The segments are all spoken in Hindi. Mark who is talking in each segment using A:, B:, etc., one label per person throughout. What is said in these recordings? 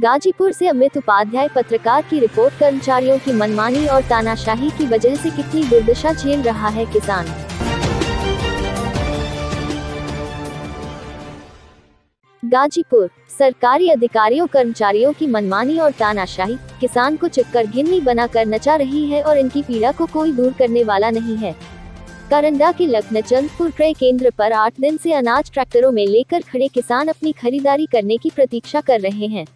A: गाजीपुर से अमित उपाध्याय पत्रकार की रिपोर्ट, कर्मचारियों की मनमानी और तानाशाही की वजह से कितनी दुर्दशा झेल रहा है किसान? गाजीपुर, सरकारी अधिकारियों, कर्मचारियों की मनमानी और तानाशाही, किसान को चिक्कर घिन्नी बनाकर नचा रही है और इनकी पीड़ा को कोई दूर करने वाला नहीं है। करंडा के लखनचंदपुर क्रय केंद्र पर आठ दिन से अनाज ट्रैक्टरों में लेकर खड़े किसान अपनी खरीदारी करने की प्रतीक्षा कर रहे हैं।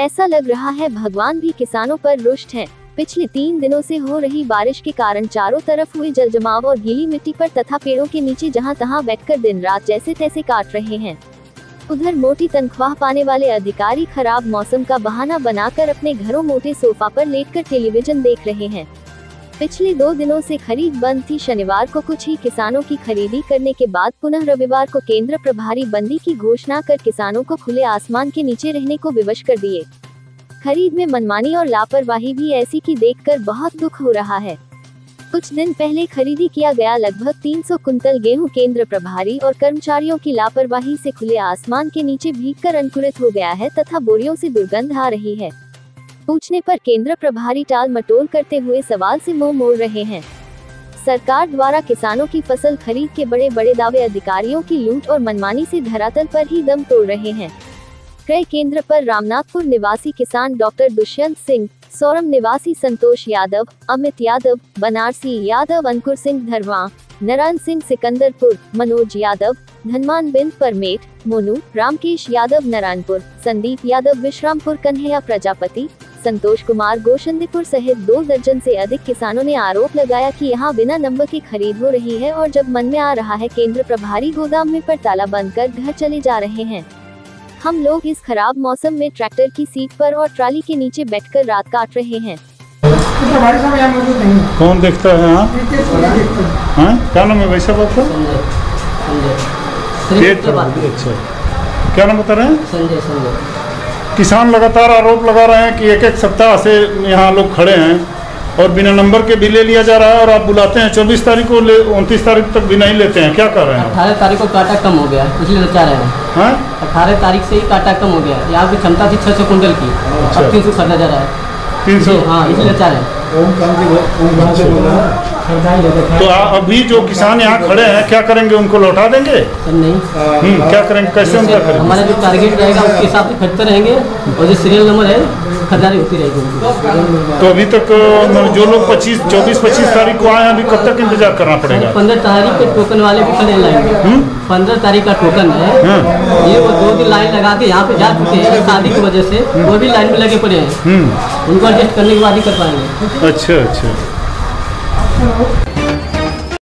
A: ऐसा लग रहा है भगवान भी किसानों पर रुष्ट हैं। पिछले तीन दिनों से हो रही बारिश के कारण चारों तरफ़ हुए जल जमाव और गीली मिट्टी पर तथा पेड़ों के नीचे जहाँ तहां बैठकर दिन रात जैसे तैसे काट रहे हैं उधर मोटी तनख्वाह पाने वाले अधिकारी खराब मौसम का बहाना बनाकर अपने घरों मोटे सोफा पर लेटकर टेलीविज़न देख रहे हैं पिछले दो दिनों से खरीद बंद थी। शनिवार को कुछ ही किसानों की खरीदी करने के बाद पुनः रविवार को केंद्र प्रभारी बंदी की घोषणा कर किसानों को खुले आसमान के नीचे रहने को विवश कर दिए। खरीद में मनमानी और लापरवाही भी ऐसी की देखकर बहुत दुख हो रहा है। कुछ दिन पहले खरीदी किया गया लगभग 300 कुंतल गेहूँ केंद्र प्रभारी और कर्मचारियों की लापरवाही से खुले आसमान के नीचे भीगकर अंकुरित हो गया है तथा बोरियों से दुर्गंध आ रही है। पूछने पर केंद्र प्रभारी टाल मटोल करते हुए सवाल से मुँह मोड़ रहे हैं। सरकार द्वारा किसानों की फ़सल खरीद के बड़े बड़े दावे अधिकारियों की लूट और मनमानी से धरातल पर ही दम तोड़ रहे हैं। क्रय केंद्र पर रामनाथपुर निवासी किसान डॉक्टर दुष्यंत सिंह, सौरम निवासी संतोष यादव, अमित यादव, बनारसी यादव, अंकुर सिंह धरवा, नारायण सिंह सिकंदरपुर, मनोज यादव धनमान बिंद परमेट, मोनू, रामकेश यादव, नारायणपुर, संदीप यादव, विश्रामपुर कन्हैया प्रजापति संतोष कुमार गोशंदीपुर सहित दो दर्जन से अधिक किसानों ने आरोप लगाया कि यहाँ बिना नंबर की खरीद हो रही है और जब मन में आ रहा है केंद्र प्रभारी गोदाम में पर ताला बंद कर घर चले जा रहे हैं। हम लोग इस खराब मौसम में ट्रैक्टर की सीट पर और ट्राली के नीचे बैठकर रात काट रहे हैं।
B: है
C: कौन देखता है हाँ? क्या नाम है वैसा आपका?
D: संजय।
C: अच्छा। क्या नाम बता रहे हैं?
D: संजय संजय।
C: किसान लगातार आरोप लगा रहे हैं कि एक एक सप्ताह से यहाँ लोग खड़े हैं और बिना नंबर के भी ले लिया जा रहा है और आप बुलाते हैं चौबीस तारीख को ले उनतीस तारीख तक भी नहीं लेते हैं। क्या कर रहे हैं
D: अठारह तारीख को काटा कम हो गया है, इसलिए नचा रहे हैं।
C: हाँ?
D: अठारह तारीख से ही काटा कम हो गया है। यहाँ की क्षमता थी छः सौ कुंटल की
C: अच्छा।
D: अब तीन सौ खरीदा जा रहा है।
C: तीन सौ?
D: हाँ इसलिए नचा रहे हैं।
C: तो आ- अभी जो किसान यहाँ खड़े हैं क्या करेंगे? उनको लौटा देंगे?
D: सर नहीं।
C: हम्म, क्या करेंगे कैसे उनका करेंगे
D: हमारा जो टारगेट रहेगा उसके हिसाब से खरीदते रहेंगे और जो सीरियल नंबर है खरीदारी होती रहेगी
C: तो अभी तक जो लोग पच्चीस चौबीस पच्चीस तारीख को आए हैं अभी कब तक इंतज़ार करना पड़ेगा?
D: पंद्रह तारीख के टोकन वाले भी खड़े लाइन में। पंद्रह तारीख का टोकन है।
C: हाँ।
D: ये वो दो दिन लाइन लगा के यहाँ पे जा चुके हैं शादी की वजह से। वो भी लाइन में लगे पड़े हैं।
C: हम्म।
D: उनको एडजस्ट करने के बाद ही कर पाएँगे।
C: अच्छा अच्छा। So